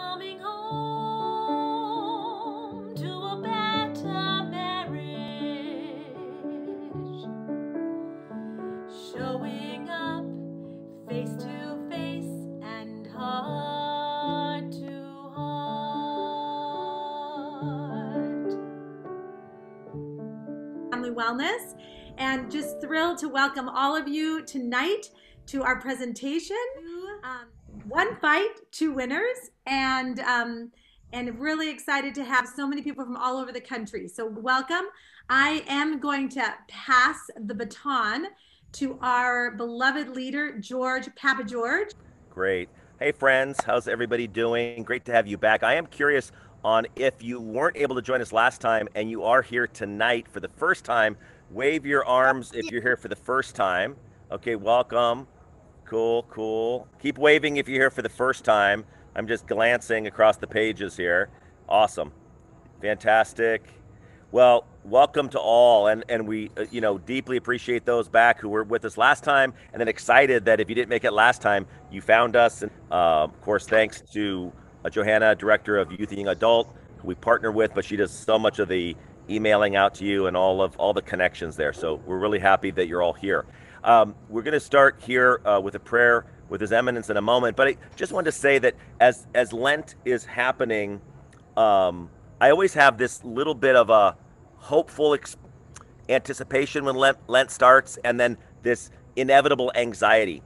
coming home to a better marriage. Showing up face to face and heart to heart. Family Wellness, and just thrilled to welcome all of you tonight to our presentation. One fight, two winners, and um, and really excited to have so many people from all over the country. So welcome. I am going to pass the baton to our beloved leader, George Papageorge. Great. Hey, friends, how's everybody doing? Great to have you back. I am curious on if you weren't able to join us last time and you are here tonight for the first time, wave your arms if you're here for the first time. Okay, welcome. Cool, cool. Keep waving if you're here for the first time. I'm just glancing across the pages here. Awesome. Fantastic. Well, welcome to all, and and we uh, you know deeply appreciate those back who were with us last time, and then excited that if you didn't make it last time, you found us. And uh, of course, thanks to uh, Johanna, director of Youth and Young Adult, who we partner with, but she does so much of the emailing out to you and all of all the connections there. So we're really happy that you're all here. Um, we're going to start here uh, with a prayer with His Eminence in a moment, but I just wanted to say that as as Lent is happening. Um, I always have this little bit of a hopeful ex- anticipation when Lent, Lent starts, and then this inevitable anxiety,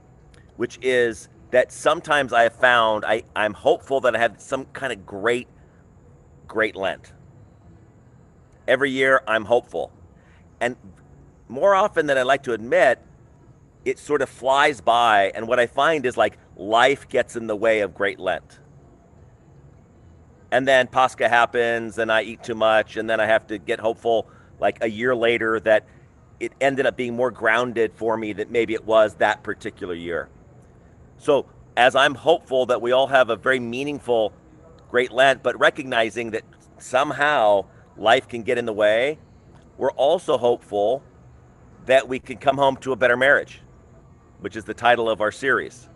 which is that sometimes I have found I, I'm hopeful that I have some kind of great, great Lent. Every year I'm hopeful. And more often than I like to admit, it sort of flies by. And what I find is like life gets in the way of great Lent and then Pascha happens, and I eat too much, and then I have to get hopeful like a year later that it ended up being more grounded for me than maybe it was that particular year. So, as I'm hopeful that we all have a very meaningful Great Lent, but recognizing that somehow life can get in the way, we're also hopeful that we can come home to a better marriage, which is the title of our series.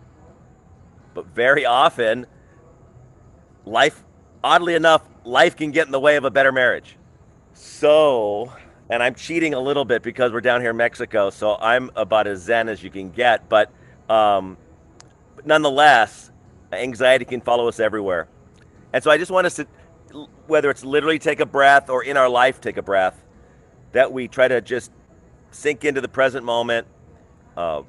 But very often, life oddly enough, life can get in the way of a better marriage. So, and I'm cheating a little bit because we're down here in Mexico, so I'm about as zen as you can get. But, um, but nonetheless, anxiety can follow us everywhere. And so I just want us to, whether it's literally take a breath or in our life take a breath, that we try to just sink into the present moment, uh,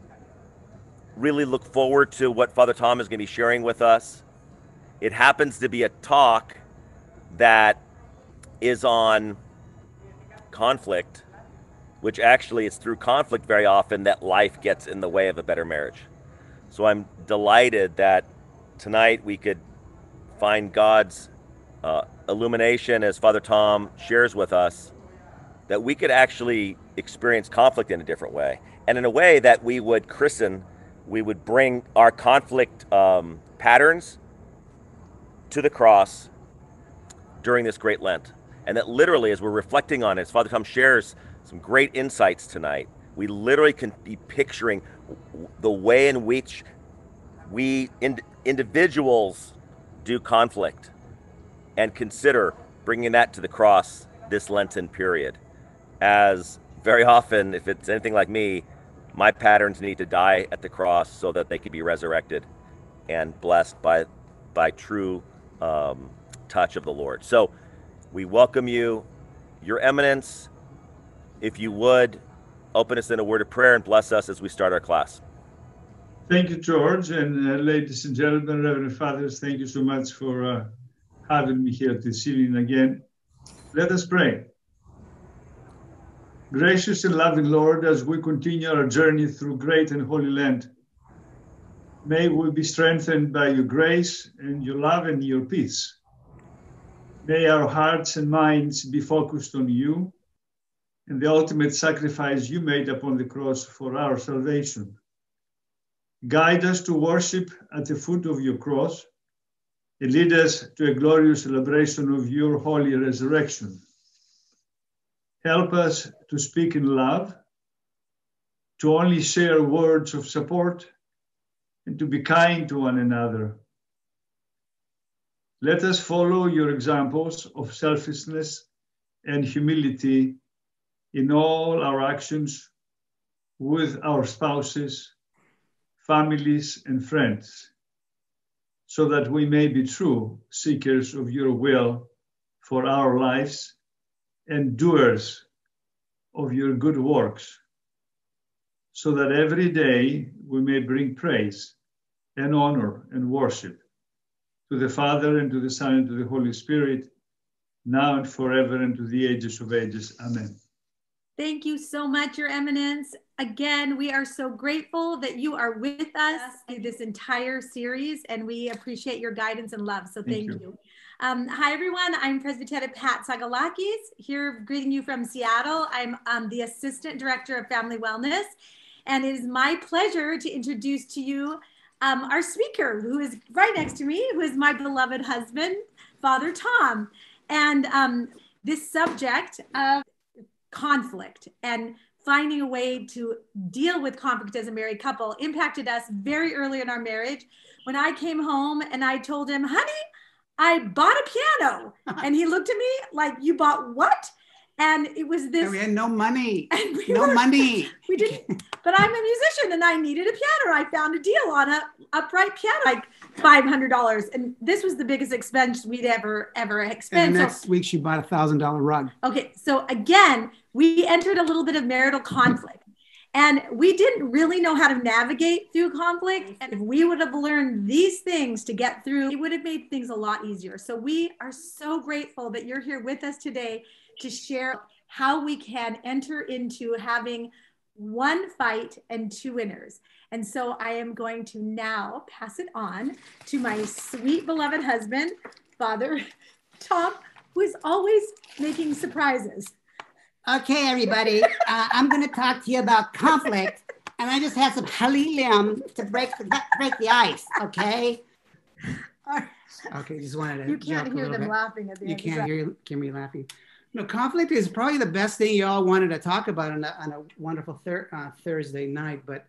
really look forward to what Father Tom is going to be sharing with us it happens to be a talk that is on conflict, which actually it's through conflict very often that life gets in the way of a better marriage. So I'm delighted that tonight we could find God's uh, illumination as Father Tom shares with us that we could actually experience conflict in a different way and in a way that we would christen, we would bring our conflict um, patterns to the cross during this great Lent. And that literally, as we're reflecting on it, as Father Tom shares some great insights tonight, we literally can be picturing the way in which we ind- individuals do conflict and consider bringing that to the cross this Lenten period. As very often, if it's anything like me, my patterns need to die at the cross so that they can be resurrected and blessed by, by true um, touch of the Lord. So we welcome you, Your Eminence, if you would open us in a word of prayer and bless us as we start our class. Thank you, George, and uh, ladies and gentlemen, Reverend Fathers, thank you so much for uh, having me here this evening again. Let us pray. Gracious and loving Lord, as we continue our journey through great and holy Lent, May we be strengthened by your grace and your love and your peace. May our hearts and minds be focused on you and the ultimate sacrifice you made upon the cross for our salvation. Guide us to worship at the foot of your cross and lead us to a glorious celebration of your holy resurrection. Help us to speak in love, to only share words of support and to be kind to one another. Let us follow your examples of selfishness and humility in all our actions with our spouses, families, and friends, so that we may be true seekers of your will for our lives and doers of your good works, so that every day we may bring praise and honor and worship to the Father and to the Son and to the Holy Spirit, now and forever and to the ages of ages. Amen. Thank you so much, Your Eminence. Again, we are so grateful that you are with us through this entire series, and we appreciate your guidance and love. So thank, Thank you. you. Um, hi, everyone. I'm Presbytera Pat Tsagalakis, here greeting you from Seattle. I'm um, the Assistant Director of Family Wellness, and it is my pleasure to introduce to you um, our speaker, who is right next to me, who is my beloved husband, Father Tom. And um, this subject of conflict and finding a way to deal with conflict as a married couple impacted us very early in our marriage. When I came home and I told him, honey, I bought a piano. and he looked at me like, You bought what? And it was this. And we had no money. and we No were- money. we didn't but i'm a musician and i needed a piano i found a deal on a upright piano like $500 and this was the biggest expense we'd ever ever And expend the so next week she bought a thousand dollar rug. okay so again we entered a little bit of marital conflict and we didn't really know how to navigate through conflict and if we would have learned these things to get through it would have made things a lot easier so we are so grateful that you're here with us today to share how we can enter into having one fight and two winners. And so I am going to now pass it on to my sweet beloved husband, Father Tom, who is always making surprises. Okay, everybody. Uh, I'm going to talk to you about conflict, and I just had some helium to break the, break the ice. Okay. Okay, just wanted to. You can't hear them bit. laughing at the You end. can't hear, hear me laughing. No, conflict is probably the best thing you all wanted to talk about on a, on a wonderful thir- uh, Thursday night. But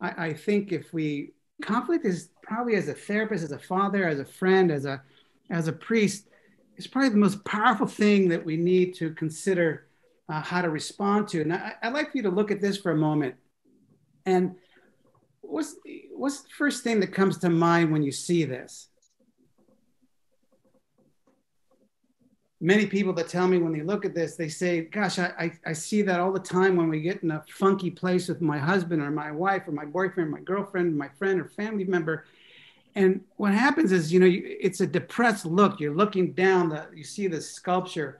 I, I think if we conflict is probably as a therapist, as a father, as a friend, as a as a priest, is probably the most powerful thing that we need to consider uh, how to respond to. And I, I'd like for you to look at this for a moment. And what's what's the first thing that comes to mind when you see this? many people that tell me when they look at this, they say, Gosh, I, I, I, see that all the time when we get in a funky place with my husband or my wife or my boyfriend, my girlfriend, my friend or family member. And what happens is, you know, it's a depressed look. You're looking down, the, you see the sculpture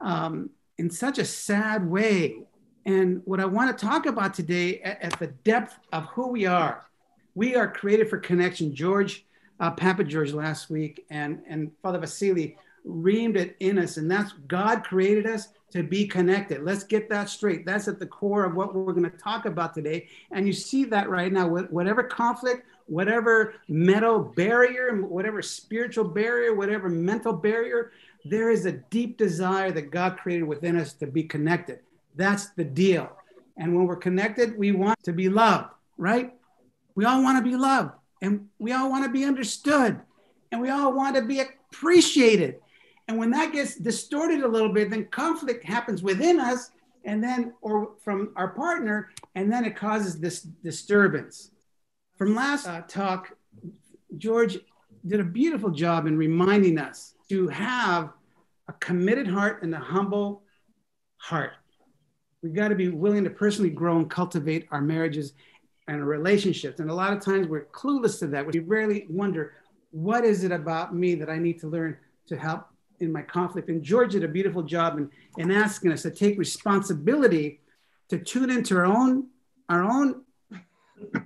um, in such a sad way. And what I want to talk about today at, at the depth of who we are, we are created for connection. George, uh, Papageorge last week, and, and Father Vasily reamed it in us and that's god created us to be connected let's get that straight that's at the core of what we're going to talk about today and you see that right now whatever conflict whatever mental barrier whatever spiritual barrier whatever mental barrier there is a deep desire that god created within us to be connected. That's the deal. And when we're connected we want to be loved right? We all want to be loved and we all want to be understood and we all want to be appreciated. And when that gets distorted a little bit, then conflict happens within us and then, or from our partner, and then it causes this disturbance. From last uh, talk, George did a beautiful job in reminding us to have a committed heart and a humble heart. We've got to be willing to personally grow and cultivate our marriages and our relationships. And a lot of times we're clueless to that. We rarely wonder, what is it about me that I need to learn to help in my conflict. And George did a beautiful job in, in asking us to take responsibility to tune into our own our own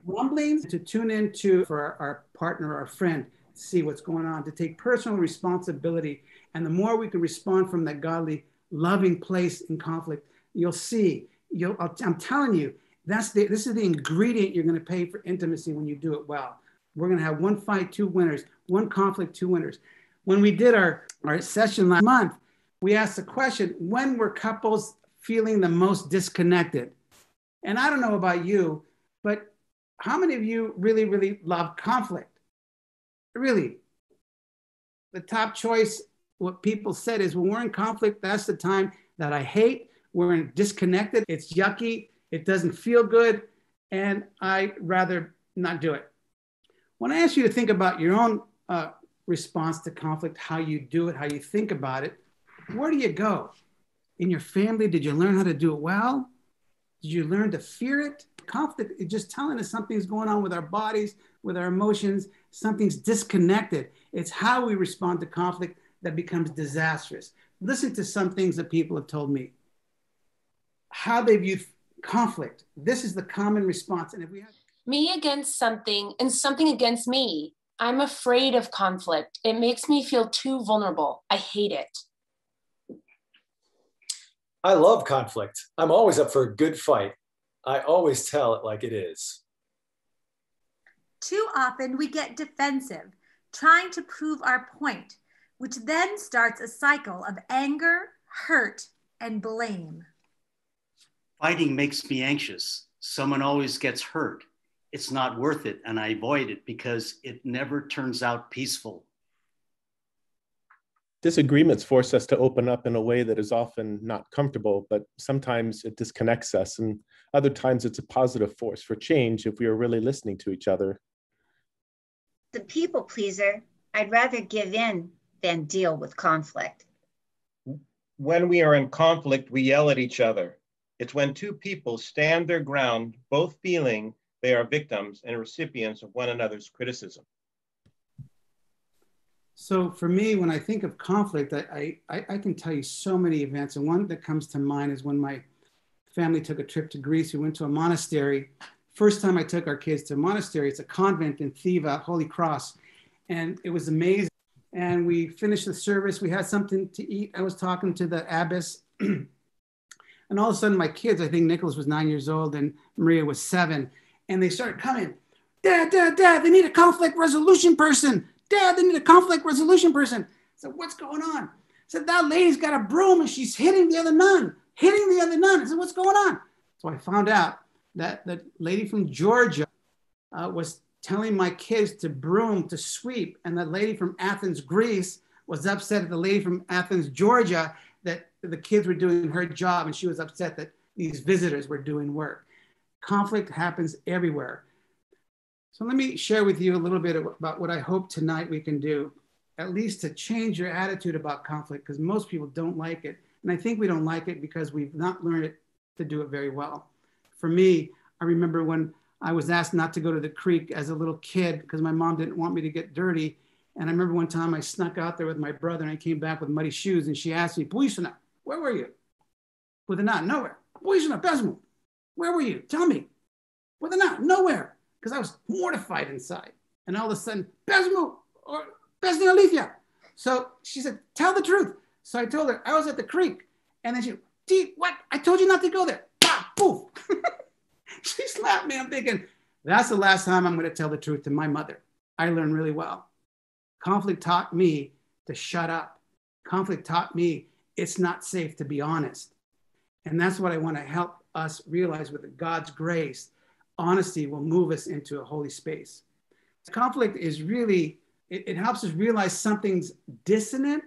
rumblings, to tune into for our, our partner, our friend, see what's going on, to take personal responsibility. And the more we can respond from that godly, loving place in conflict, you'll see. You'll, I'm telling you, that's the this is the ingredient you're going to pay for intimacy when you do it well. We're going to have one fight, two winners, one conflict, two winners when we did our, our session last month, we asked the question when were couples feeling the most disconnected? And I don't know about you, but how many of you really, really love conflict? Really? the top choice, what people said is when we're in conflict, that's the time that I hate. We're disconnected. It's yucky. It doesn't feel good. And I'd rather not do it. When I ask you to think about your own uh, response to conflict, how you do it, how you think about it, where do you go? In your family, did you learn how to do it well? Did you learn to fear it? Conflict is just telling us something's going on with our bodies, with our emotions, something's disconnected. It's how we respond to conflict that becomes disastrous. Listen to some things that people have told me. How they view conflict. This is the common response. And if we have me against something and something against me, I'm afraid of conflict. It makes me feel too vulnerable. I hate it. I love conflict. I'm always up for a good fight. I always tell it like it is. Too often we get defensive, trying to prove our point, which then starts a cycle of anger, hurt, and blame. Fighting makes me anxious. Someone always gets hurt. It's not worth it, and I avoid it because it never turns out peaceful. Disagreements force us to open up in a way that is often not comfortable, but sometimes it disconnects us, and other times it's a positive force for change if we are really listening to each other. The people pleaser, I'd rather give in than deal with conflict. When we are in conflict, we yell at each other. It's when two people stand their ground, both feeling they are victims and recipients of one another's criticism. So for me, when I think of conflict, I, I, I can tell you so many events. And one that comes to mind is when my family took a trip to Greece. We went to a monastery. First time I took our kids to a monastery, it's a convent in Thiva, Holy Cross. And it was amazing. And we finished the service. We had something to eat. I was talking to the abbess. and all of a sudden, my kids, I think Nicholas was nine years old and Maria was seven. And they started coming, Dad, Dad, Dad, they need a conflict resolution person. Dad, they need a conflict resolution person. I said, What's going on? I said, That lady's got a broom and she's hitting the other nun, hitting the other nun. I said, What's going on? So I found out that the lady from Georgia uh, was telling my kids to broom, to sweep. And the lady from Athens, Greece was upset at the lady from Athens, Georgia, that the kids were doing her job and she was upset that these visitors were doing work. Conflict happens everywhere. So let me share with you a little bit about what I hope tonight we can do, at least to change your attitude about conflict, because most people don't like it. And I think we don't like it because we've not learned it to do it very well. For me, I remember when I was asked not to go to the creek as a little kid because my mom didn't want me to get dirty. And I remember one time I snuck out there with my brother and I came back with muddy shoes and she asked me, Puisana, where were you? With a knot, nowhere. Puisana, Besmo, where were you? Tell me. With a knot, nowhere because I was mortified inside. And all of a sudden, Besmo or Alithia. So she said, Tell the truth. So I told her I was at the creek. And then she, Dee, what? I told you not to go there. Poof. she slapped me. I'm thinking, that's the last time I'm going to tell the truth to my mother. I learned really well. Conflict taught me to shut up. Conflict taught me it's not safe to be honest. And that's what I want to help us realize with God's grace honesty will move us into a holy space. Conflict is really, it, it helps us realize something's dissonant,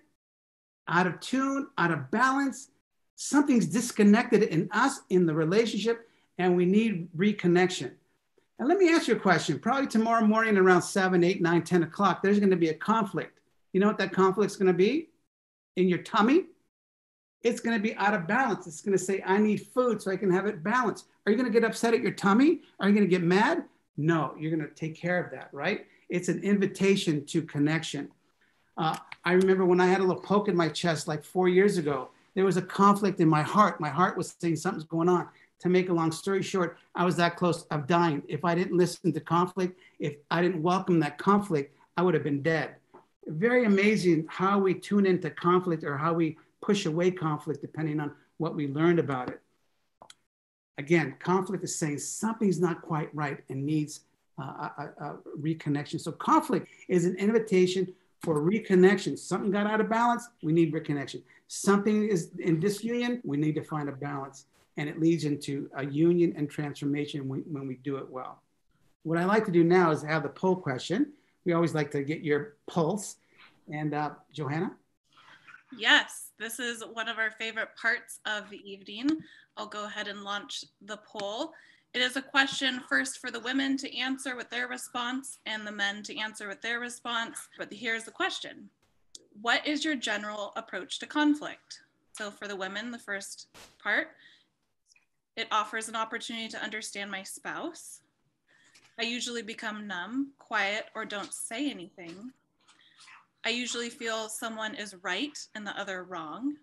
out of tune, out of balance. Something's disconnected in us, in the relationship, and we need reconnection. And let me ask you a question. Probably tomorrow morning around 7, 8, 9, 10 o'clock, there's going to be a conflict. You know what that conflict's going to be? In your tummy? it's going to be out of balance. It's going to say, I need food so I can have it balanced. Are you going to get upset at your tummy? Are you going to get mad? No, you're going to take care of that, right? It's an invitation to connection. Uh, I remember when I had a little poke in my chest like four years ago, there was a conflict in my heart. My heart was saying something's going on. To make a long story short, I was that close of dying. If I didn't listen to conflict, if I didn't welcome that conflict, I would have been dead. Very amazing how we tune into conflict or how we push away conflict depending on what we learned about it. Again, conflict is saying something's not quite right and needs uh, a, a, reconnection. So, conflict is an invitation for reconnection. Something got out of balance, we need reconnection. Something is in disunion, we need to find a balance. And it leads into a union and transformation when, when we do it well. What I like to do now is have the poll question. We always like to get your pulse. And uh, Johanna? Yes, this is one of our favorite parts of the evening. I'll go ahead and launch the poll. It is a question first for the women to answer with their response and the men to answer with their response. But here's the question What is your general approach to conflict? So, for the women, the first part, it offers an opportunity to understand my spouse. I usually become numb, quiet, or don't say anything. I usually feel someone is right and the other wrong.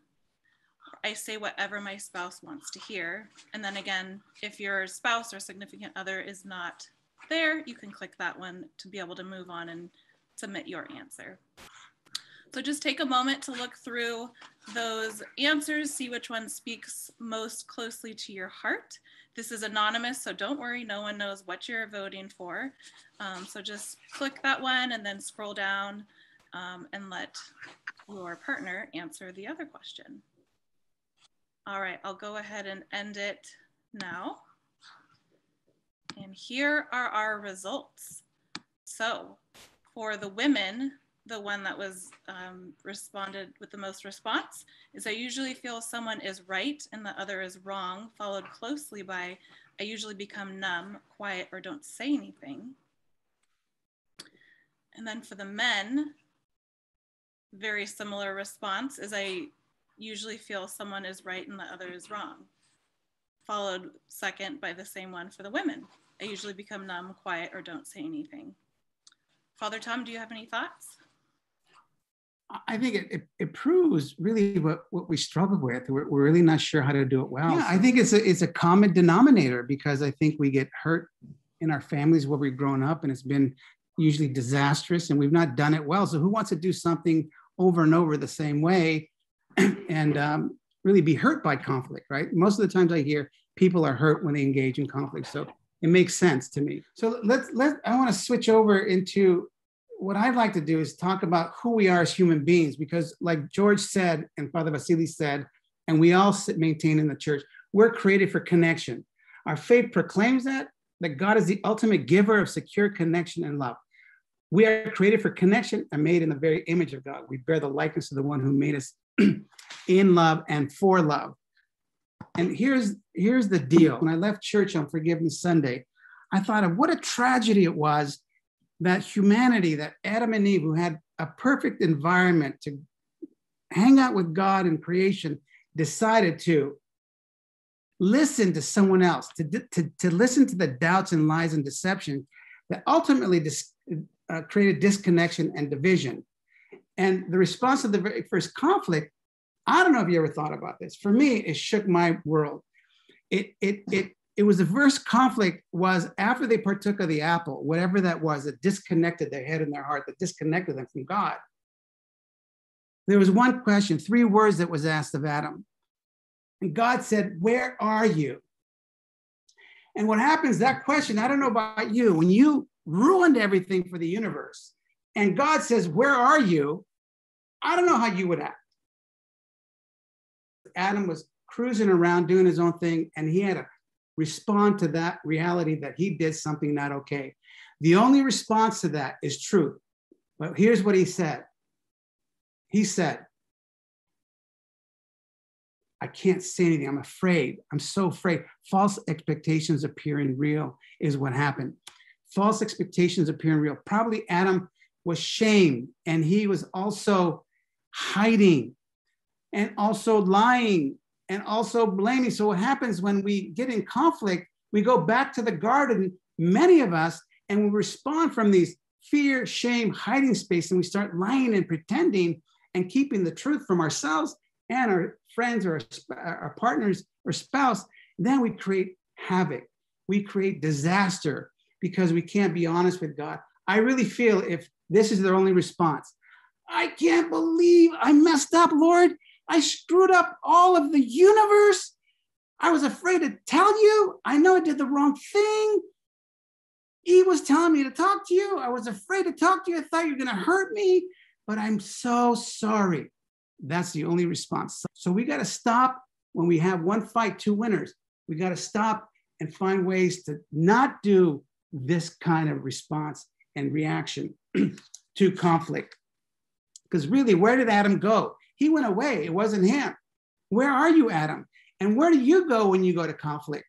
I say whatever my spouse wants to hear. And then again, if your spouse or significant other is not there, you can click that one to be able to move on and submit your answer. So just take a moment to look through those answers, see which one speaks most closely to your heart. This is anonymous, so don't worry, no one knows what you're voting for. Um, so just click that one and then scroll down um, and let your partner answer the other question. All right, I'll go ahead and end it now. And here are our results. So for the women, the one that was um, responded with the most response is I usually feel someone is right and the other is wrong, followed closely by I usually become numb, quiet, or don't say anything. And then for the men, very similar response is I usually feel someone is right and the other is wrong, followed second by the same one for the women. I usually become numb, quiet, or don't say anything. Father Tom, do you have any thoughts? I think it, it, it, proves really what, what we struggle with. We're, we're really not sure how to do it well. Yeah, I think it's a, it's a common denominator because I think we get hurt in our families where we've grown up and it's been usually disastrous and we've not done it well. So who wants to do something over and over the same way and um, really be hurt by conflict, right? Most of the times I hear people are hurt when they engage in conflict. So it makes sense to me. So let's let I want to switch over into what I'd like to do is talk about who we are as human beings, because like George said and Father Vasily said, and we all maintain in the church, we're created for connection. Our faith proclaims that, that God is the ultimate giver of secure connection and love. We are created for connection and made in the very image of God. We bear the likeness of the one who made us in love and for love. And here's, here's the deal. When I left church on Forgiveness Sunday, I thought of what a tragedy it was that humanity, that Adam and Eve, who had a perfect environment to hang out with God in creation, decided to listen to someone else, to, to, to listen to the doubts and lies and deception that ultimately dis, uh, created disconnection and division. And the response to the very first conflict, I don't know if you ever thought about this. For me, it shook my world. It, it, it it was the first conflict was after they partook of the apple, whatever that was, that disconnected their head and their heart, that disconnected them from God. There was one question, three words that was asked of Adam. And God said, Where are you? And what happens, that question, I don't know about you, when you ruined everything for the universe, and God says, Where are you? I don't know how you would act. Adam was cruising around doing his own thing, and he had a respond to that reality that he did something not okay. The only response to that is truth. But here's what he said He said, I can't say anything. I'm afraid. I'm so afraid. False expectations appearing real is what happened. False expectations appearing real. Probably Adam was shamed and he was also hiding and also lying and also blaming. So, what happens when we get in conflict, we go back to the garden, many of us, and we respond from these fear, shame, hiding space, and we start lying and pretending and keeping the truth from ourselves and our friends or our partners or spouse. Then we create havoc, we create disaster because we can't be honest with God. I really feel if this is their only response, I can't believe I messed up, Lord. I screwed up all of the universe. I was afraid to tell you. I know I did the wrong thing. He was telling me to talk to you. I was afraid to talk to you. I thought you were going to hurt me, but I'm so sorry. That's the only response. So we got to stop when we have one fight, two winners. We got to stop and find ways to not do this kind of response and reaction to conflict. Because really, where did Adam go? He went away. It wasn't him. Where are you, Adam? And where do you go when you go to conflict?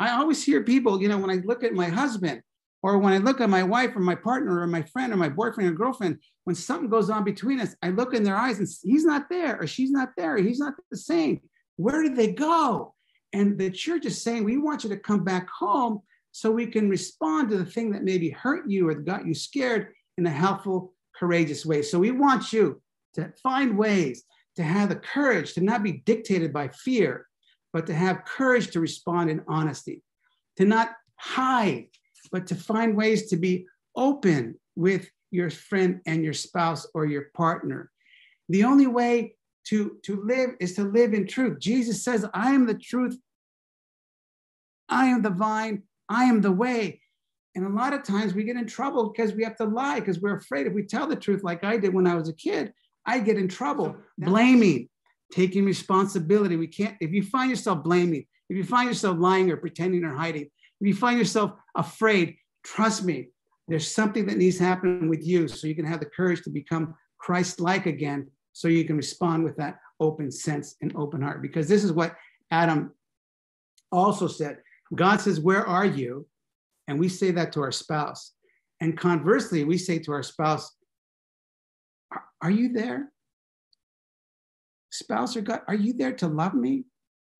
I always hear people, you know, when I look at my husband or when I look at my wife or my partner or my friend or my boyfriend or girlfriend, when something goes on between us, I look in their eyes and he's not there or she's not there. Or he's not the same. Where did they go? And the church is saying, we want you to come back home so we can respond to the thing that maybe hurt you or got you scared in a helpful, courageous way. So we want you to find ways to have the courage to not be dictated by fear, but to have courage to respond in honesty, to not hide, but to find ways to be open with your friend and your spouse or your partner. The only way to, to live is to live in truth. Jesus says, I am the truth. I am the vine. I am the way. And a lot of times we get in trouble because we have to lie because we're afraid if we tell the truth, like I did when I was a kid, I get in trouble. Blaming, taking responsibility. We can't, if you find yourself blaming, if you find yourself lying or pretending or hiding, if you find yourself afraid, trust me, there's something that needs to happen with you so you can have the courage to become Christ like again, so you can respond with that open sense and open heart. Because this is what Adam also said God says, Where are you? And we say that to our spouse. And conversely, we say to our spouse, Are you there? Spouse or God, are you there to love me?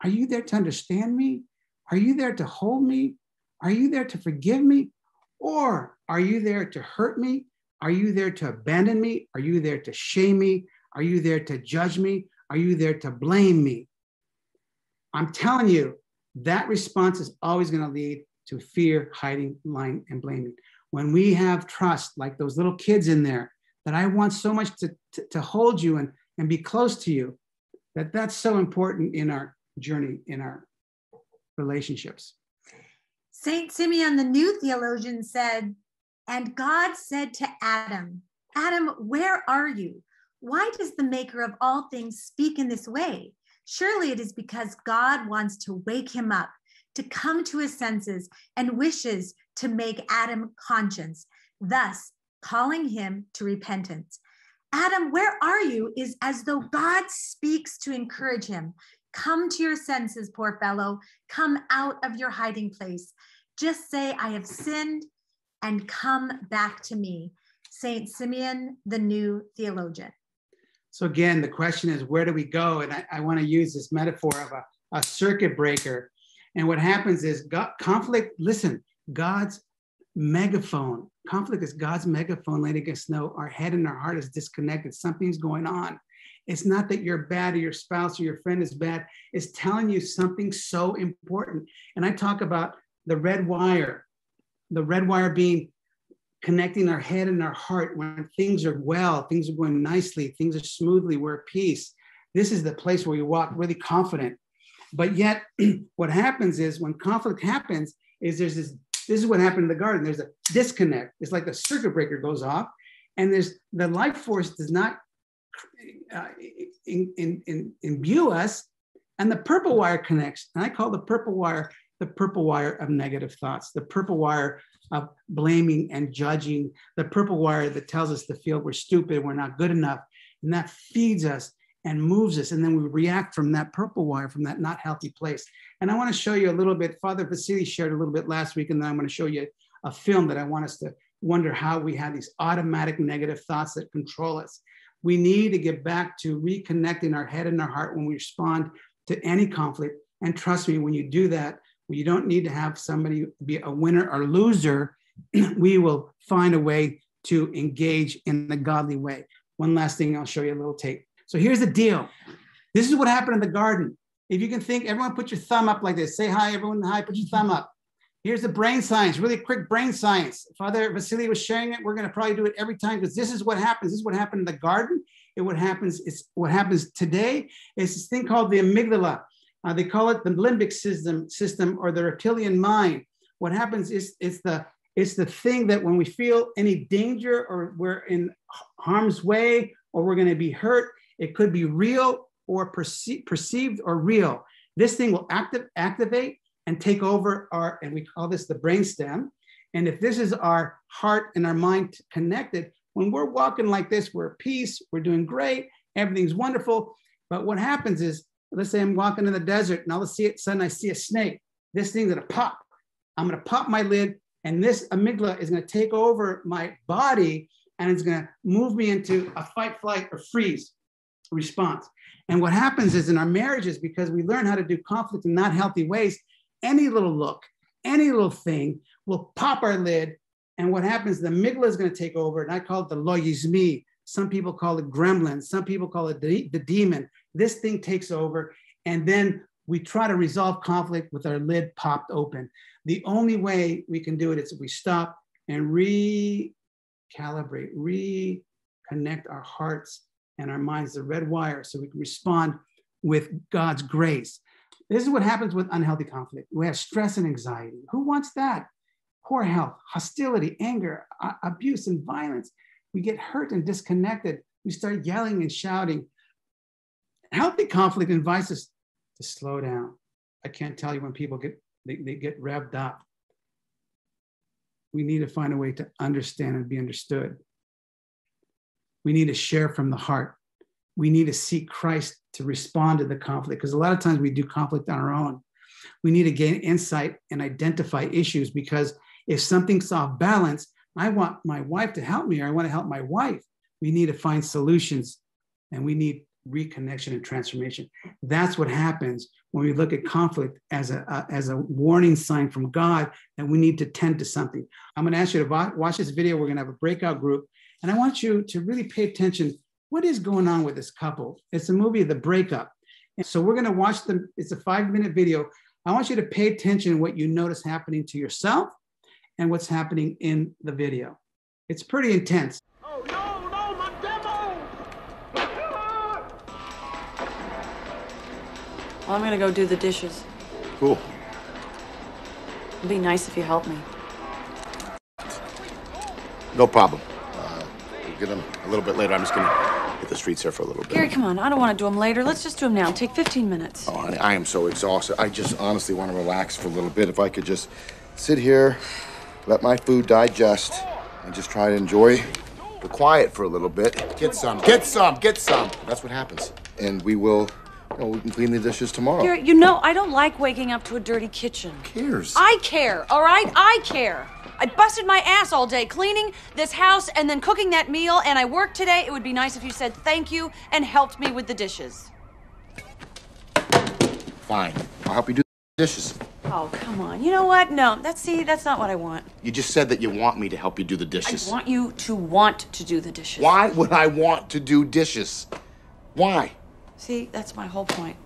Are you there to understand me? Are you there to hold me? Are you there to forgive me? Or are you there to hurt me? Are you there to abandon me? Are you there to shame me? Are you there to judge me? Are you there to blame me? I'm telling you, that response is always going to lead to fear, hiding, lying, and blaming. When we have trust, like those little kids in there, that I want so much to, to, to hold you and, and be close to you, that that's so important in our journey, in our relationships. Saint Simeon, the new theologian, said, And God said to Adam, Adam, where are you? Why does the maker of all things speak in this way? Surely it is because God wants to wake him up, to come to his senses, and wishes to make Adam conscious, thus calling him to repentance. Adam, where are you? is as though God speaks to encourage him. Come to your senses, poor fellow. Come out of your hiding place. Just say, I have sinned, and come back to me. Saint Simeon, the new theologian. So again, the question is, where do we go? And I, I want to use this metaphor of a, a circuit breaker. And what happens is God, conflict, listen, God's megaphone, conflict is God's megaphone letting us know our head and our heart is disconnected. Something's going on. It's not that you're bad or your spouse or your friend is bad. It's telling you something so important. And I talk about the red wire, the red wire being connecting our head and our heart when things are well, things are going nicely, things are smoothly, we're at peace. This is the place where you walk really confident. But yet, what happens is when conflict happens, is there's this. This is what happened in the garden. There's a disconnect. It's like the circuit breaker goes off, and there's the life force does not uh, in, in, in, imbue us, and the purple wire connects. And I call the purple wire the purple wire of negative thoughts, the purple wire of blaming and judging, the purple wire that tells us to feel we're stupid, we're not good enough. And that feeds us and moves us. And then we react from that purple wire, from that not healthy place. And I want to show you a little bit. Father Vasili shared a little bit last week, and then I'm going to show you a film that I want us to wonder how we have these automatic negative thoughts that control us. We need to get back to reconnecting our head and our heart when we respond to any conflict. And trust me, when you do that, you don't need to have somebody be a winner or loser. we will find a way to engage in the godly way. One last thing, I'll show you a little tape. So here's the deal. This is what happened in the garden. If you can think, everyone put your thumb up like this. Say hi, everyone. Hi, put your thumb up. Here's the brain science, really quick brain science. Father Vasily was sharing it. We're going to probably do it every time because this is what happens. This is what happened in the garden. It what happens is what happens today is this thing called the amygdala. Uh, they call it the limbic system, system or the reptilian mind. What happens is it's the it's the thing that when we feel any danger or we're in harm's way or we're going to be hurt, it could be real or perce- perceived or real. This thing will active, activate and take over our, and we call this the brainstem. And if this is our heart and our mind connected, When we're walking like this, we're at peace, we're doing great, everything's wonderful. But what happens is, let's say I'm walking in the desert and all of a sudden I see a snake. This thing's gonna pop. I'm gonna pop my lid, and this amygdala is gonna take over my body and it's gonna move me into a fight, flight, or freeze response. And what happens is in our marriages, because we learn how to do conflict in not healthy ways, any little look, any little thing will pop our lid. And what happens, the amygdala is going to take over. And I call it the logisme. Some people call it gremlin. Some people call it the, the demon. This thing takes over. And then we try to resolve conflict with our lid popped open. The only way we can do it is if we stop and recalibrate, reconnect our hearts and our minds, the red wire, so we can respond with God's grace. This is what happens with unhealthy conflict. We have stress and anxiety. Who wants that? Poor health, hostility, anger, abuse, and violence. We get hurt and disconnected. We start yelling and shouting. Healthy conflict invites us to slow down. I can't tell you when people get they, they get revved up. We need to find a way to understand and be understood. We need to share from the heart. We need to seek Christ to respond to the conflict because a lot of times we do conflict on our own. We need to gain insight and identify issues because if something's off balance, I want my wife to help me or I want to help my wife. We need to find solutions and we need reconnection and transformation. That's what happens when we look at conflict as a, uh, as a warning sign from God that we need to tend to something. I'm going to ask you to watch this video. We're going to have a breakout group and I want you to really pay attention. What is going on with this couple? It's a movie, The Breakup. And so we're going to watch them. It's a five minute video. I want you to pay attention what you notice happening to yourself and what's happening in the video. It's pretty intense. Oh, no, no, my demo! Well, I'm going to go do the dishes. Cool. It'd be nice if you helped me. No problem get them a little bit later. I'm just gonna hit the streets here for a little bit. Gary, come on. I don't want to do them later. Let's just do them now. Take 15 minutes. Oh, honey, I am so exhausted. I just honestly want to relax for a little bit. If I could just sit here, let my food digest, and just try to enjoy the quiet for a little bit. Get some, get some, get some. That's what happens. And we will, you know, we can clean the dishes tomorrow. Gary, you know I don't like waking up to a dirty kitchen. Who cares? I care, all right? I care. I busted my ass all day cleaning this house and then cooking that meal, and I worked today. It would be nice if you said thank you and helped me with the dishes. Fine. I'll help you do the dishes. Oh, come on. You know what? No, that's see, that's not what I want. You just said that you want me to help you do the dishes. I want you to want to do the dishes. Why would I want to do dishes? Why? See, that's my whole point.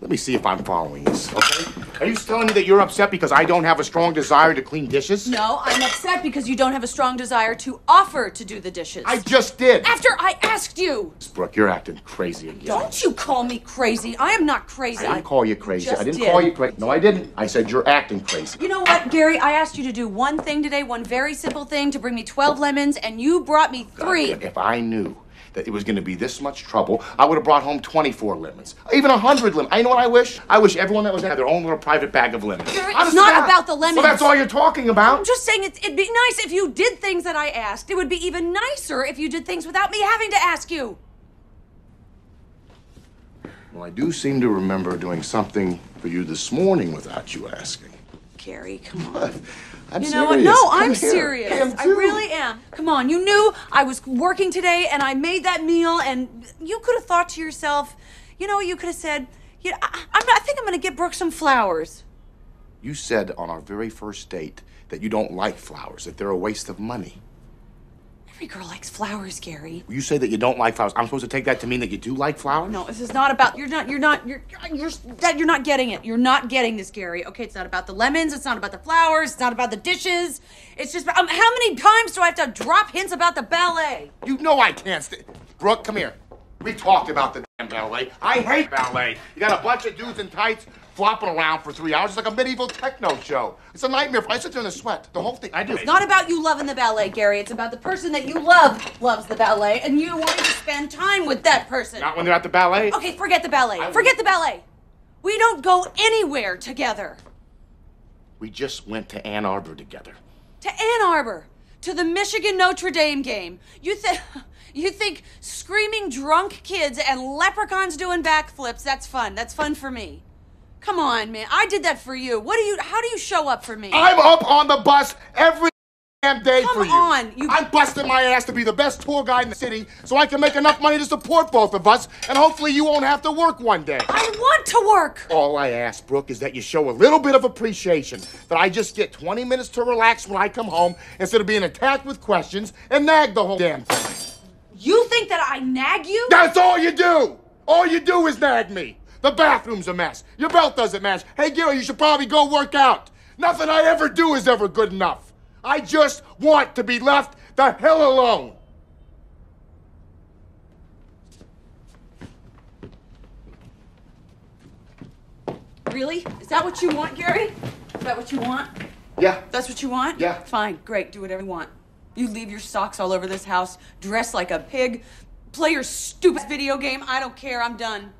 Let me see if I'm following this, okay? Are you telling me that you're upset because I don't have a strong desire to clean dishes? No, I'm upset because you don't have a strong desire to offer to do the dishes. I just did. After I asked you. Brooke, you're acting crazy again. Don't you call me crazy. I am not crazy. I didn't call you crazy. just I didn't did. call you crazy. No, I didn't. I said you're acting crazy. You know what, Gary? I asked you to do one thing today, one very simple thing to bring me 12 lemons, and you brought me three. If I knew that it was going to be this much trouble, I would have brought home 24 lemons, even 100 lemons. I know what I wish? I wish everyone that was there had their own little private bag of lemons. It's not that- about the lemons. Well, that's all you're talking about. I'm just saying it's, it'd be nice if you did things that I asked. It would be even nicer if you did things without me having to ask you. Well, I do seem to remember doing something for you this morning without you asking. Gary, come on. I'm you know what? No, Come I'm here. serious. I am I really am. Come on, you knew I was working today and I made that meal, and you could have thought to yourself, you know, you could have said, you know, I, I'm, I think I'm going to get Brooke some flowers. You said on our very first date that you don't like flowers, that they're a waste of money. Every girl likes flowers, Gary. You say that you don't like flowers. I'm supposed to take that to mean that you do like flowers? No, this is not about. You're not. You're not. You're. You're. That you're not getting it. You're not getting this, Gary. Okay, it's not about the lemons. It's not about the flowers. It's not about the dishes. It's just. Um, how many times do I have to drop hints about the ballet? You know I can't stay. Brooke, come here. We talked about the damn ballet. I hate ballet. You got a bunch of dudes in tights flopping around for three hours. It's like a medieval techno show. It's a nightmare. I sit there in a sweat. The whole thing. I do. It's not about you loving the ballet, Gary. It's about the person that you love loves the ballet, and you wanting to spend time with that person. Not when they're at the ballet. Okay, forget the ballet. Forget the ballet. We don't go anywhere together. We just went to Ann Arbor together. To Ann Arbor. to the Michigan Notre Dame game. You think you think screaming drunk kids and leprechauns doing backflips that's fun. That's fun for me. Come on, man. I did that for you. What do you how do you show up for me? I'm up on the bus every damn day Come for you. on, you- I'm busting my ass to be the best tour guide in the city so I can make enough money to support both of us, and hopefully you won't have to work one day. I want to work. All I ask, Brooke, is that you show a little bit of appreciation. That I just get 20 minutes to relax when I come home instead of being attacked with questions and nag the whole damn time. You think that I nag you? That's all you do! All you do is nag me. The bathroom's a mess. Your belt doesn't match. Hey, Gary, you should probably go work out. Nothing I ever do is ever good enough. I just want to be left the hell alone. Really? Is that what you want, Gary? Is that what you want? Yeah. That's what you want? Yeah. Fine, great, do whatever you want. You leave your socks all over this house, dress like a pig, play your stupid video game. I don't care, I'm done.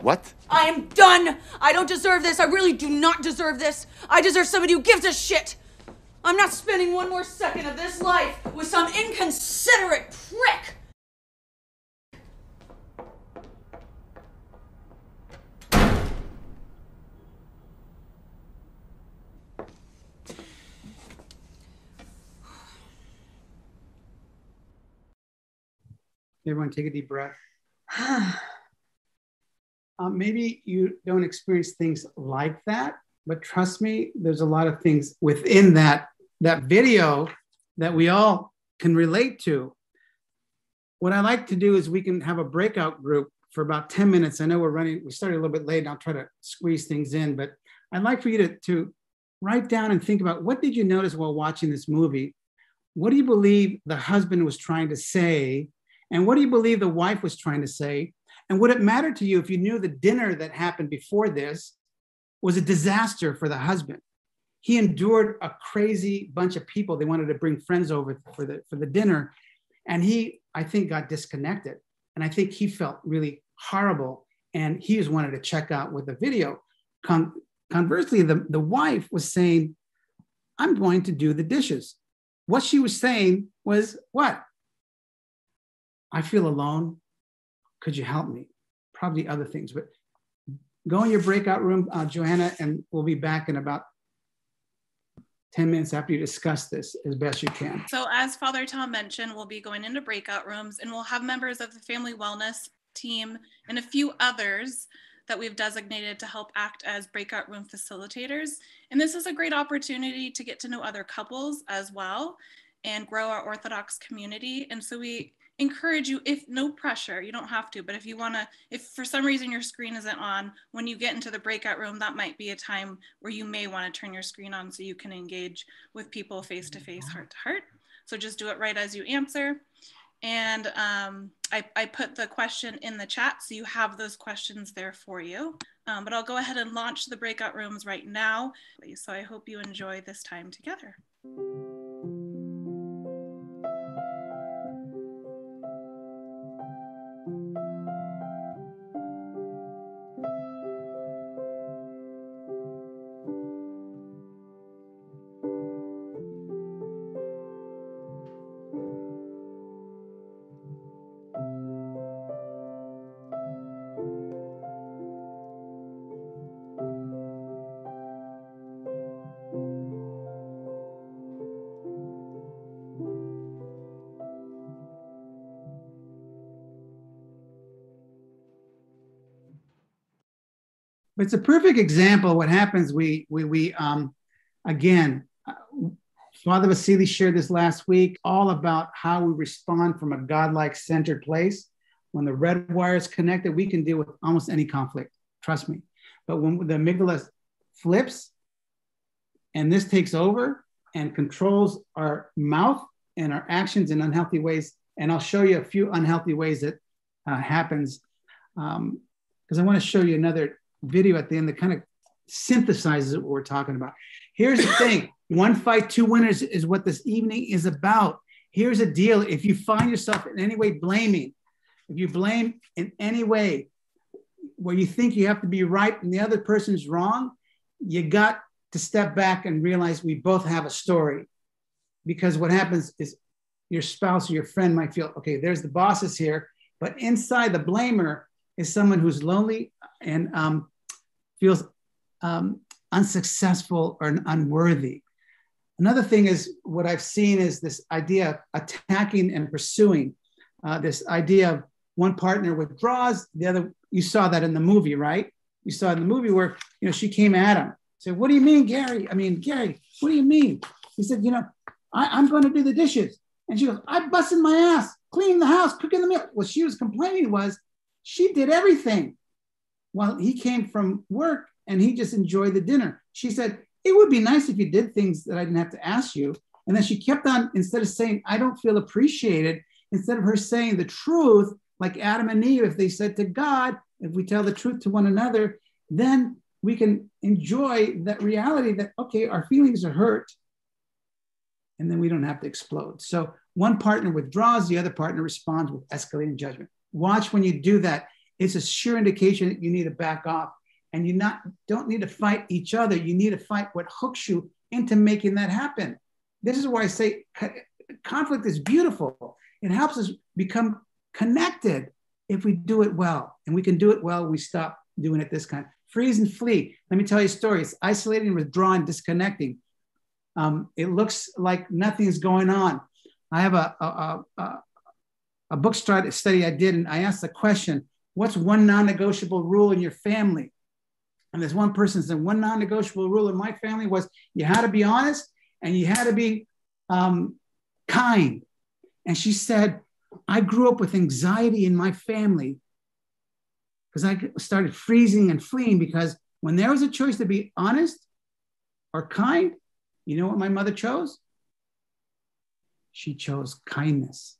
What? I am done! I don't deserve this. I really do not deserve this. I deserve somebody who gives a shit. I'm not spending one more second of this life with some inconsiderate prick. Everyone, take a deep breath. Um, maybe you don't experience things like that, but trust me, there's a lot of things within that that video that we all can relate to. What I like to do is we can have a breakout group for about 10 minutes. I know we're running, we started a little bit late, and I'll try to squeeze things in, but I'd like for you to, to write down and think about what did you notice while watching this movie? What do you believe the husband was trying to say? And what do you believe the wife was trying to say? And would it matter to you if you knew the dinner that happened before this was a disaster for the husband? He endured a crazy bunch of people. They wanted to bring friends over for the for the dinner, and he, I think, got disconnected. And I think he felt really horrible, and he just wanted to check out with the video. Con- conversely, the, the wife was saying, "I'm going to do the dishes." What she was saying was, "What? I feel alone. Could you help me? Probably other things, but go in your breakout room, uh, Johanna, and we'll be back in about 10 minutes after you discuss this as best you can. So, as Father Tom mentioned, we'll be going into breakout rooms and we'll have members of the family wellness team and a few others that we've designated to help act as breakout room facilitators. And this is a great opportunity to get to know other couples as well and grow our Orthodox community. And so, we encourage you if no pressure you don't have to but if you want to if for some reason your screen isn't on when you get into the breakout room that might be a time where you may want to turn your screen on so you can engage with people face to face heart to heart so just do it right as you answer. And um, I, I, put the question in the chat so you have those questions there for you. Um, but i'll go ahead and launch the breakout rooms right now so i hope you enjoy this time together It's a perfect example what happens. We, we, we um, again, uh, Father Vasily shared this last week, all about how we respond from a godlike centered place. When the red wire is connected, we can deal with almost any conflict. Trust me. But when the amygdala flips and this takes over and controls our mouth and our actions in unhealthy ways, and I'll show you a few unhealthy ways that uh, happens because um, I want to show you another video at the end that kind of synthesizes what we're talking about. Here's the thing one fight, two winners is what this evening is about. Here's a deal if you find yourself in any way blaming, if you blame in any way where you think you have to be right and the other person's wrong, you got to step back and realize we both have a story. because what happens is your spouse or your friend might feel, okay, there's the bosses here, but inside the blamer is someone who's lonely and um, feels um, unsuccessful or unworthy. Another thing is what I've seen is this idea of attacking and pursuing. Uh, this idea of one partner withdraws, the other. You saw that in the movie, right? You saw in the movie where you know she came at him. Said, "What do you mean, Gary? I mean, Gary, what do you mean?" He said, "You know, I, am going to do the dishes," and she goes, "I'm busted my ass, cleaning the house, cooking the meal." What she was complaining was she did everything, while he came from work and he just enjoyed the dinner. She said, it would be nice if you did things that I didn't have to ask you. And then she kept on, instead of saying, I don't feel appreciated, instead of her saying the truth, like Adam and Eve, if they said to God, if we tell the truth to one another, then we can enjoy that reality that, okay, our feelings are hurt. And then we don't have to explode. So one partner withdraws, the other partner responds with escalating judgment. Watch when you do that. It's a sure indication that you need to back off and you not don't need to fight each other. You need to fight what hooks you into making that happen. This is why I say conflict is beautiful. It helps us become connected if we do it well. And we can do it well. We stop doing it this kind. Freeze and flee. Let me tell you a story. It's isolating, withdrawing, disconnecting. Um, it looks like nothing's going on. I have a, a, a, a book study I did, and I asked the question What's one non negotiable rule in your family? And there's one person said one non-negotiable rule in my family was you had to be honest and you had to be um, kind. And she said, I grew up with anxiety in my family because I started freezing and fleeing because when there was a choice to be honest or kind, you know what my mother chose? She chose kindness.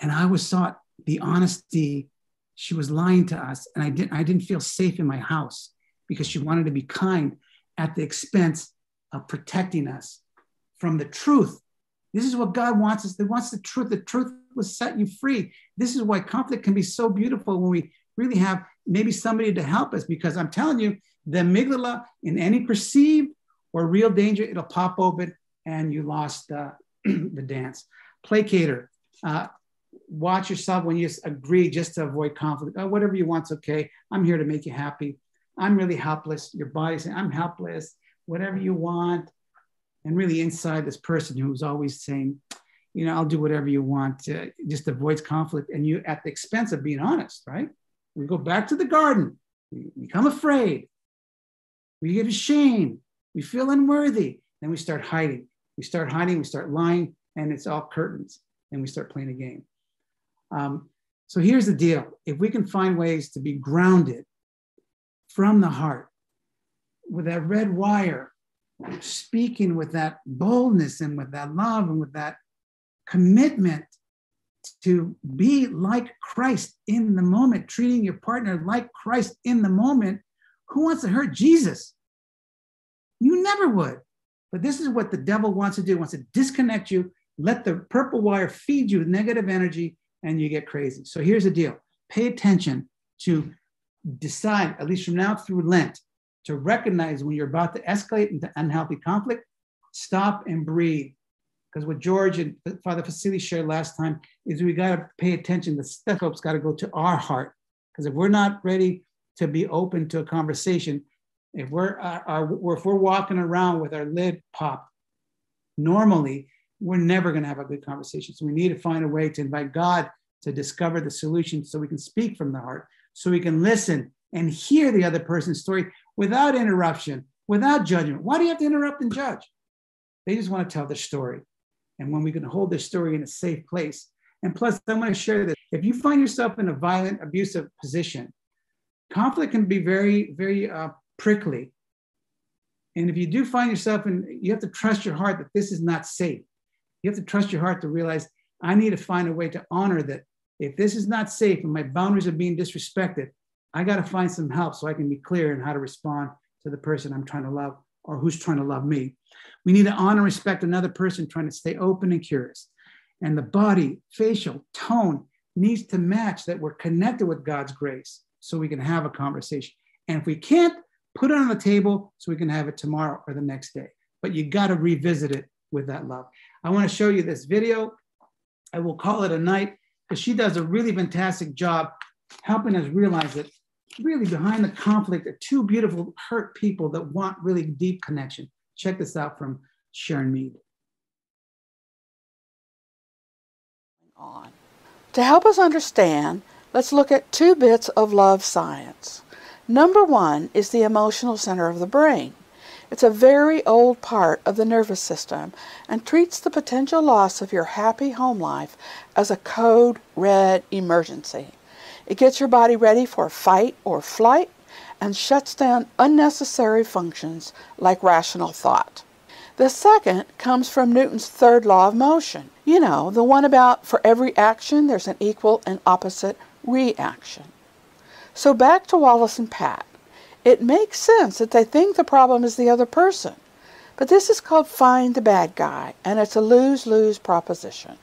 And I was taught the honesty. She was lying to us, and I didn't, I didn't feel safe in my house because she wanted to be kind at the expense of protecting us from the truth. This is what God wants us. He wants the truth. The truth will set you free. This is why conflict can be so beautiful when we really have maybe somebody to help us. Because I'm telling you, the amygdala in any perceived or real danger, it'll pop open and you lost uh, the dance. Placator. Uh, watch yourself when you agree just to avoid conflict. Oh, whatever you want's okay. I'm here to make you happy. I'm really helpless. Your body saying, I'm helpless, whatever you want. And really inside this person who's always saying, you know, I'll do whatever you want, uh, just avoids conflict. And you at the expense of being honest, right? We go back to the garden, we become afraid, we get ashamed, we feel unworthy, then we start hiding. We start hiding, we start lying, and it's all curtains, and we start playing a game. Um, so here's the deal if we can find ways to be grounded from the heart with that red wire, speaking with that boldness and with that love and with that commitment to be like Christ in the moment, treating your partner like Christ in the moment. Who wants to hurt Jesus? You never would. But this is what the devil wants to do, wants to disconnect you, let the purple wire feed you with negative energy, and you get crazy. So here's the deal pay attention to decide, at least from now through Lent, to recognize when you're about to escalate into unhealthy conflict, stop and breathe. Because what George and Father Vasily shared last time is we got to pay attention. The stethoscope's got to go to our heart. Because if we're not ready to be open to a conversation, if we're, uh, our, if we're walking around with our lid popped, normally we're never going to have a good conversation. So we need to find a way to invite God to discover the solution so we can speak from the heart so we can listen and hear the other person's story without interruption, without judgment. Why do you have to interrupt and judge? They just want to tell their story. And when we can hold their story in a safe place. And plus, I want to share this. If you find yourself in a violent, abusive position, conflict can be very, very uh, prickly. And if you do find yourself in, you have to trust your heart that this is not safe. You have to trust your heart to realize I need to find a way to honor that if this is not safe and my boundaries are being disrespected, I got to find some help so I can be clear in how to respond to the person I'm trying to love or who's trying to love me. We need to honor and respect another person trying to stay open and curious. And the body, facial, tone needs to match that we're connected with God's grace so we can have a conversation. And if we can't, put it on the table so we can have it tomorrow or the next day. But you got to revisit it with that love. I want to show you this video. I will call it a night because she does a really fantastic job helping us realize that really behind the conflict are two beautiful hurt people that want really deep connection. Check this out from Sharon Mead. On. To help us understand, let's look at two bits of love science. Number one is the emotional center of the brain. It's a very old part of the nervous system and treats the potential loss of your happy home life as a code red emergency. It gets your body ready for fight or flight and shuts down unnecessary functions like rational thought. The second comes from Newton's third law of motion. You know, the one about for every action there's an equal and opposite reaction. So back to Wallace and Pat. It makes sense that they think the problem is the other person. But this is called find the bad guy, and it's a lose lose proposition.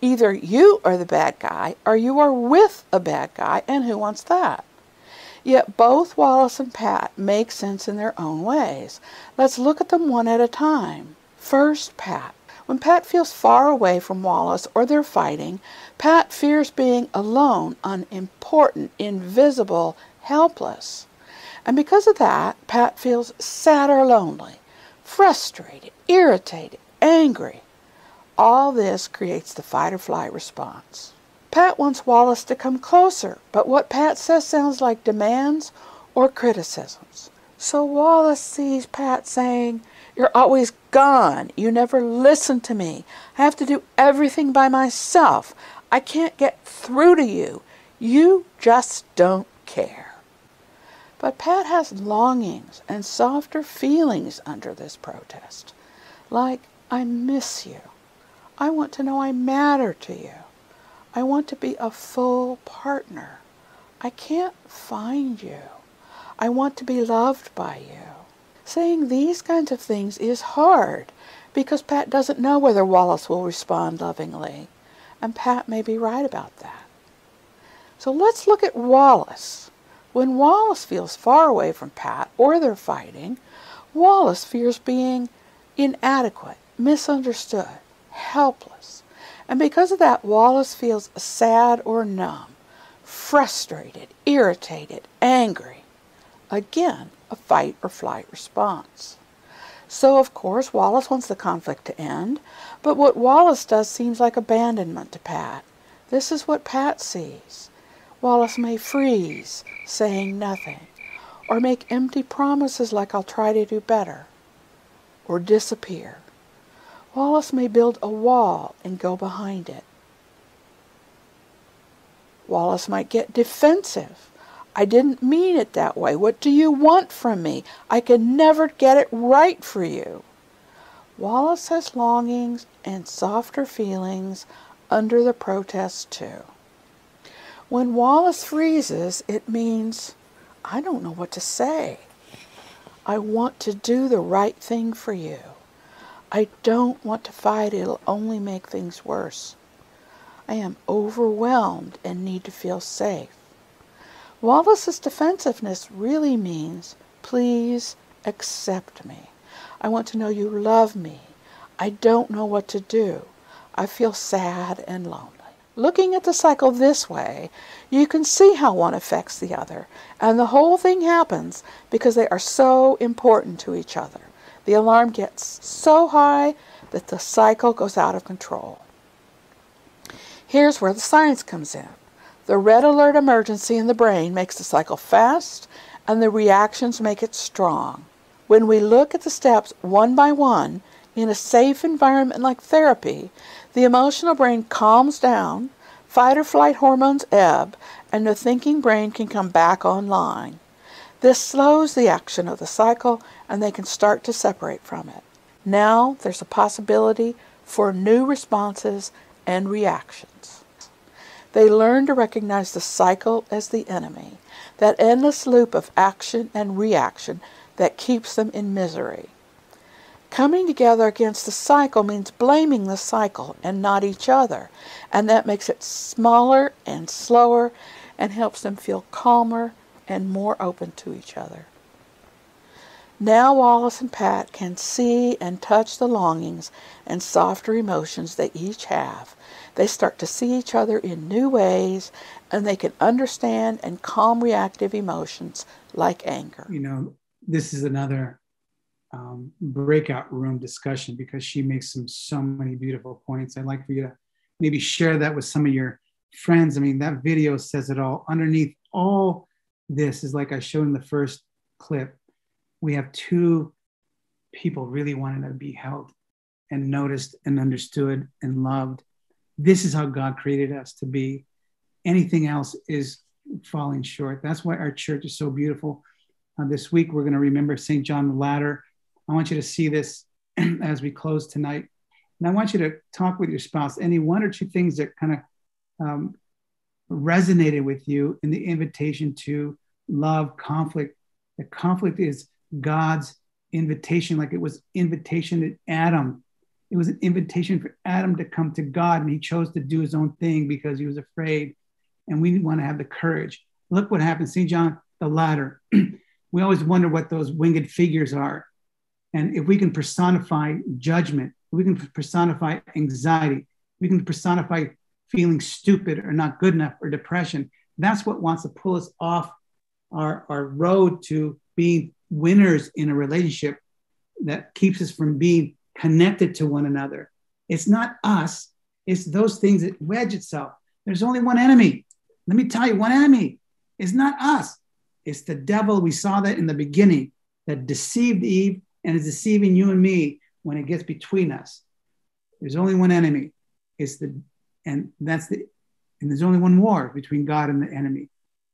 Either you are the bad guy or you are with a bad guy, and who wants that? Yet both Wallace and Pat make sense in their own ways. Let's look at them one at a time. First, Pat. When Pat feels far away from Wallace or they're fighting, Pat fears being alone, unimportant, invisible, helpless. And because of that, Pat feels sad or lonely, frustrated, irritated, angry. All this creates the fight or flight response. Pat wants Wallace to come closer, but what Pat says sounds like demands or criticisms. So Wallace sees Pat saying, You're always gone. You never listen to me. I have to do everything by myself. I can't get through to you. You just don't care. But Pat has longings and softer feelings under this protest. Like, I miss you. I want to know I matter to you. I want to be a full partner. I can't find you. I want to be loved by you. Saying these kinds of things is hard because Pat doesn't know whether Wallace will respond lovingly, and Pat may be right about that. So let's look at Wallace. When Wallace feels far away from Pat or they're fighting, Wallace fears being inadequate, misunderstood, helpless. And because of that, Wallace feels sad or numb, frustrated, irritated, angry. Again, a fight or flight response. So, of course, Wallace wants the conflict to end, but what Wallace does seems like abandonment to Pat. This is what Pat sees. Wallace may freeze, saying nothing, or make empty promises like I'll try to do better, or disappear. Wallace may build a wall and go behind it. Wallace might get defensive. I didn't mean it that way. What do you want from me? I can never get it right for you. Wallace has longings and softer feelings under the protest, too. When Wallace freezes, it means I don't know what to say. I want to do the right thing for you. I don't want to fight, it'll only make things worse. I am overwhelmed and need to feel safe. Wallace's defensiveness really means please accept me. I want to know you love me. I don't know what to do. I feel sad and lonely. Looking at the cycle this way, you can see how one affects the other, and the whole thing happens because they are so important to each other. The alarm gets so high that the cycle goes out of control. Here's where the science comes in. The red alert emergency in the brain makes the cycle fast, and the reactions make it strong. When we look at the steps one by one in a safe environment like therapy, the emotional brain calms down, fight or flight hormones ebb, and the thinking brain can come back online. This slows the action of the cycle and they can start to separate from it. Now there's a possibility for new responses and reactions. They learn to recognize the cycle as the enemy, that endless loop of action and reaction that keeps them in misery. Coming together against the cycle means blaming the cycle and not each other, and that makes it smaller and slower and helps them feel calmer and more open to each other. Now Wallace and Pat can see and touch the longings and softer emotions they each have. They start to see each other in new ways and they can understand and calm reactive emotions like anger. You know, this is another um, breakout room discussion because she makes some so many beautiful points. I'd like for you to maybe share that with some of your friends. I mean, that video says it all. Underneath all this is like I showed in the first clip we have two people really wanting to be held and noticed and understood and loved. This is how God created us to be. Anything else is falling short. That's why our church is so beautiful. Uh, this week, we're going to remember St. John the Ladder. I want you to see this as we close tonight. And I want you to talk with your spouse. Any one or two things that kind of um, resonated with you in the invitation to love conflict. The conflict is God's invitation, like it was invitation to Adam. It was an invitation for Adam to come to God, and he chose to do his own thing because he was afraid. And we want to have the courage. Look what happened, St. John the ladder. we always wonder what those winged figures are. And if we can personify judgment, we can personify anxiety, we can personify feeling stupid or not good enough or depression. That's what wants to pull us off our, our road to being winners in a relationship that keeps us from being connected to one another. It's not us, it's those things that wedge itself. There's only one enemy. Let me tell you, one enemy is not us, it's the devil. We saw that in the beginning that deceived Eve and is deceiving you and me when it gets between us. There's only one enemy. It's the and that's the and there's only one war between God and the enemy.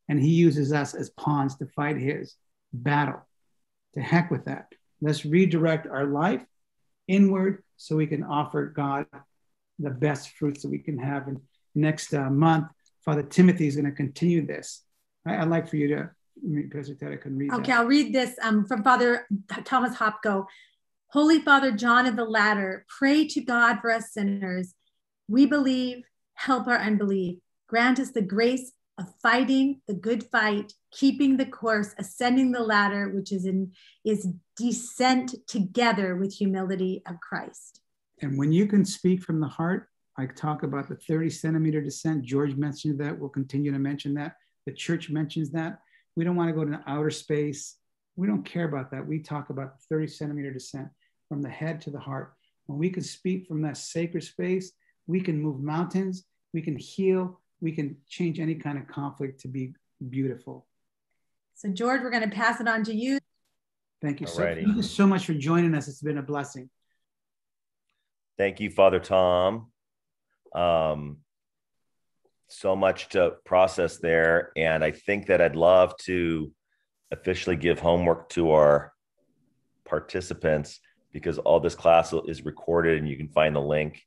And he uses us as pawns to fight his battle. To heck with that. Let's redirect our life inward so we can offer God the best fruits that we can have. And next uh, month, Father Timothy is going to continue this. I, would like for you to, Can read Okay, that. I'll read this um, from Father Thomas Hopko. Holy Father John of the Ladder, pray to God for us sinners. We believe, help our unbelief. Grant us the grace of fighting the good fight, keeping the course, ascending the ladder, which is in is descent together with humility of Christ. And when you can speak from the heart, I talk about the 30 centimeter descent. George mentioned that. We'll continue to mention that. The church mentions that. We don't want to go to the outer space. We don't care about that. We talk about the 30 centimeter descent from the head to the heart. When we can speak from that sacred space, we can move mountains, we can heal, we can change any kind of conflict to be beautiful. So, George, we're going to pass it on to you. Thank you, so, thank you so much for joining us. It's been a blessing. Thank you, Father Tom. Um, so much to process there. And I think that I'd love to officially give homework to our participants because all this class is recorded and you can find the link.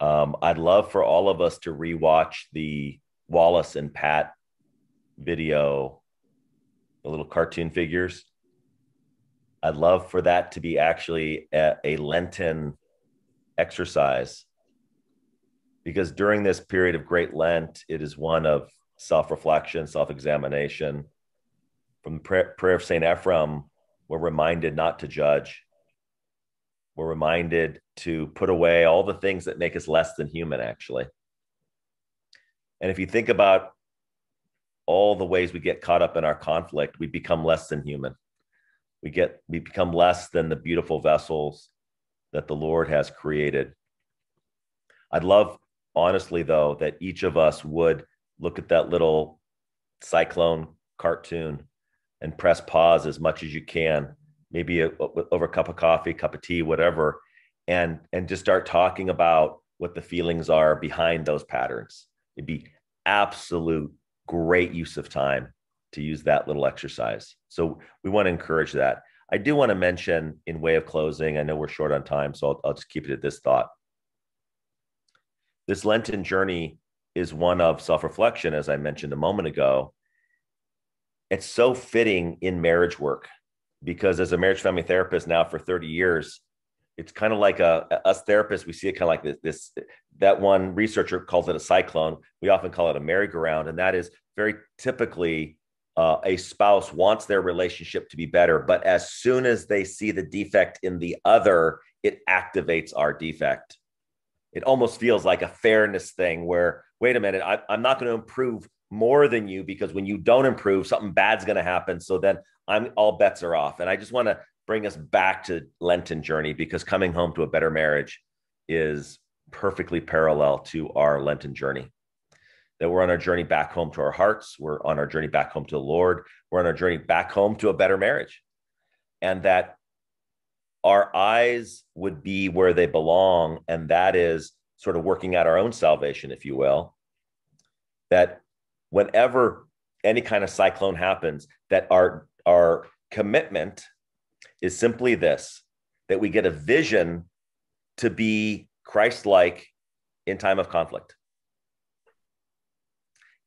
Um, I'd love for all of us to rewatch the Wallace and Pat video, the little cartoon figures. I'd love for that to be actually a, a Lenten exercise because during this period of great Lent, it is one of self reflection, self examination. From the prayer, of St. Ephraim, we're reminded not to judge. We're reminded to put away all the things that make us less than human, actually. And if you think about all the ways we get caught up in our conflict, we become less than human. We get we become less than the beautiful vessels that the Lord has created. I'd love, honestly, though, that each of us would look at that little cyclone cartoon and press pause as much as you can, maybe a, over a cup of coffee, cup of tea, whatever, and and just start talking about what the feelings are behind those patterns. It'd be absolute great use of time to use that little exercise. So we want to encourage that. I do want to mention, in way of closing, I know we're short on time, so I'll, I'll just keep it at this thought. This Lenten journey is one of self reflection, as I mentioned a moment ago. It's so fitting in marriage work because, as a marriage family therapist now for 30 years, it's kind of like a us therapists we see it kind of like this, this that one researcher calls it a cyclone we often call it a merry-go-round and that is very typically uh, a spouse wants their relationship to be better, but as soon as they see the defect in the other, it activates our defect. It almost feels like a fairness thing where, wait a minute, I, I'm not going to improve more than you because when you don't improve, something bad's going to happen. So then I'm all bets are off. And I just want to bring us back to Lenten journey because coming home to a better marriage is perfectly parallel to our Lenten journey. That we're on our journey back home to our hearts, we're on our journey back home to the Lord, we're on our journey back home to a better marriage. And that our eyes would be where they belong. And that is sort of working out our own salvation, if you will. That whenever any kind of cyclone happens, that our, our commitment is simply this that we get a vision to be Christ like in time of conflict.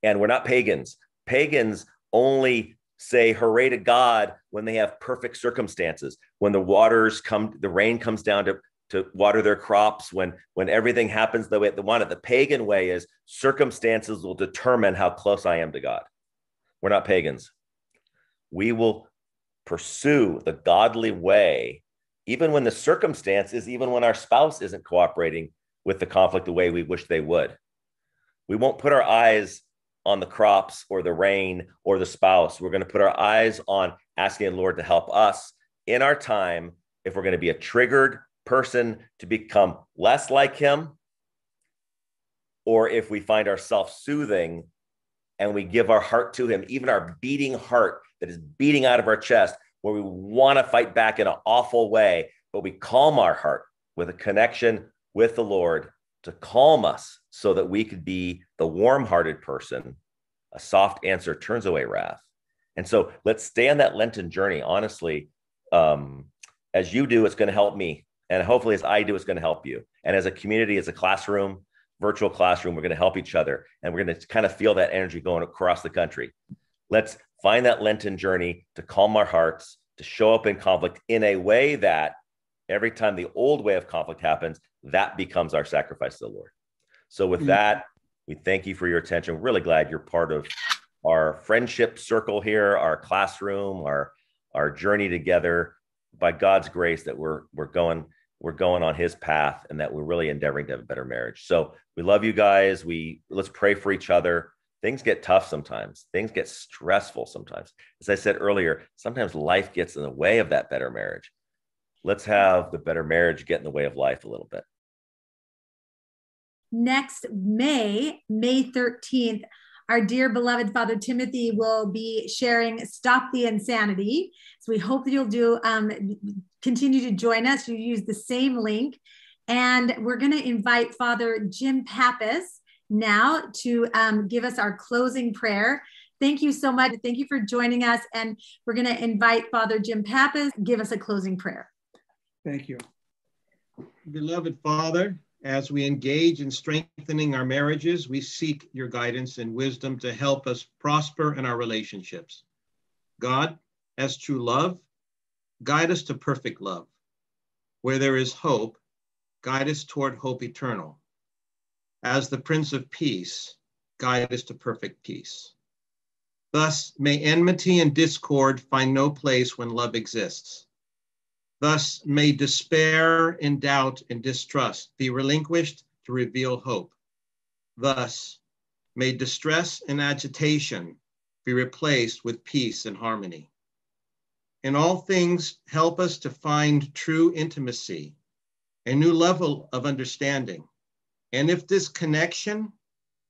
And we're not pagans. Pagans only say hooray to God when they have perfect circumstances, when the waters come, the rain comes down to, to water their crops, when, when everything happens the way they want it. The pagan way is circumstances will determine how close I am to God. We're not pagans. We will pursue the godly way, even when the circumstances, even when our spouse isn't cooperating with the conflict the way we wish they would. We won't put our eyes on the crops or the rain or the spouse. We're going to put our eyes on asking the Lord to help us in our time if we're going to be a triggered person to become less like Him, or if we find ourselves soothing and we give our heart to Him, even our beating heart that is beating out of our chest, where we want to fight back in an awful way, but we calm our heart with a connection with the Lord to calm us so that we could be the warm hearted person. A soft answer turns away wrath. And so let's stay on that Lenten journey. Honestly, um, as you do, it's going to help me. And hopefully, as I do, it's going to help you. And as a community, as a classroom, virtual classroom, we're going to help each other. And we're going to kind of feel that energy going across the country. Let's find that Lenten journey to calm our hearts, to show up in conflict in a way that every time the old way of conflict happens, that becomes our sacrifice to the Lord. So, with mm-hmm. that, we thank you for your attention. Really glad you're part of our friendship circle here, our classroom, our our journey together. By God's grace, that we're we're going we're going on His path, and that we're really endeavoring to have a better marriage. So we love you guys. We let's pray for each other. Things get tough sometimes. Things get stressful sometimes. As I said earlier, sometimes life gets in the way of that better marriage. Let's have the better marriage get in the way of life a little bit next May, May 13th, our dear beloved Father Timothy will be sharing Stop the Insanity. So we hope that you'll do um, continue to join us. You use the same link. And we're going to invite Father Jim Pappas now to um, give us our closing prayer. Thank you so much. Thank you for joining us. And we're going to invite Father Jim Pappas give us a closing prayer. Thank you. Beloved Father, as we engage in strengthening our marriages, we seek your guidance and wisdom to help us prosper in our relationships. God, as true love, guide us to perfect love. Where there is hope, guide us toward hope eternal. As the Prince of Peace, guide us to perfect peace. Thus, may enmity and discord find no place when love exists. Thus may despair and doubt and distrust be relinquished to reveal hope. Thus may distress and agitation be replaced with peace and harmony. In all things, help us to find true intimacy, a new level of understanding. And if this connection,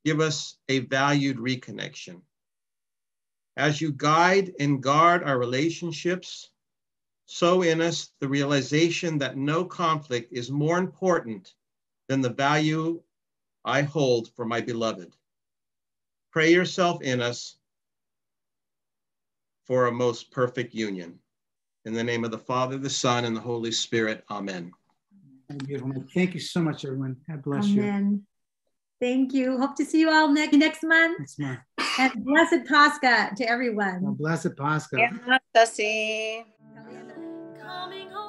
give us a valued reconnection. As you guide and guard our relationships, sow in us the realization that no conflict is more important than the value I hold for my beloved. Pray yourself in us for a most perfect union. In the name of the Father, the Son, and the Holy Spirit. Amen. Thank you so much, everyone. God bless Amen. you. Amen. Thank you. Hope to see you all next next month. Next month. And blessed Pascha to everyone. Well, blessed Pascha. Yeah, Coming home.